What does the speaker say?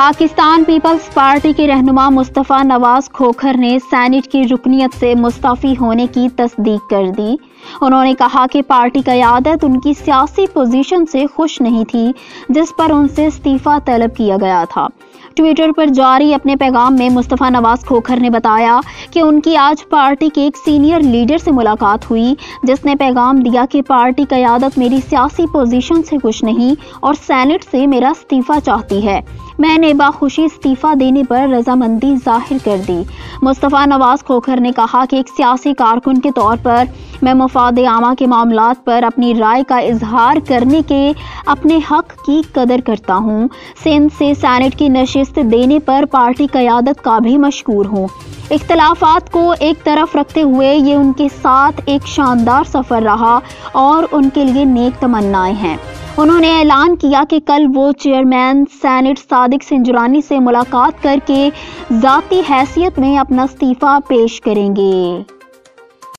Pakistan peoples party के रहनुमा मुस्तफ़ा नवाज़ खोखर ने सैनिट की रुकनीत से मुस्तफ़ी होने की तस्दीक कर दी। उन्होंने कहा कि पार्टी क्यादत उनकी सियासी पोजीशन से खुश नहीं थी, जिस पर उनसे इस्तीफ़ा तलब किया गया था। ट्विटर पर जारी अपने पैगाम में मुस्तफ़ा नवाज़ खोखर ने बताया कि उनकी आज पार्टी के एक सीनियर लीडर से मुलाकात हुई, जिसने पैगाम दिया कि पार्टी क्यादत मेरी सियासी पोजीशन से खुश नहीं और सैनेट से मेरा इस्तीफ़ा चाहती है। मैंने बाखुशी इस्तीफ़ा देने पर रजामंदी ज़ाहिर कर दी। मुस्तफ़ा नवाज़ खोखर ने कहा कि एक सियासी कारकुन के तौर पर मैं मफाद आमा के मामला पर अपनी राय का इजहार करने के अपने हक की कदर करता हूँ। सिंध से सैनेट की नशस्त देने पर पार्टी क्यादत का भी मशहूर हूँ। इख्तलाफात को एक तरफ़ रखते हुए ये उनके साथ एक शानदार सफ़र रहा और उनके लिए नेक तमन्नाएँ हैं। उन्होंने ऐलान किया कि कल वो चेयरमैन सैनेट सादिक सिंजुरानी से मुलाकात करके ज़ाती हैसियत में अपना इस्तीफ़ा पेश करेंगे।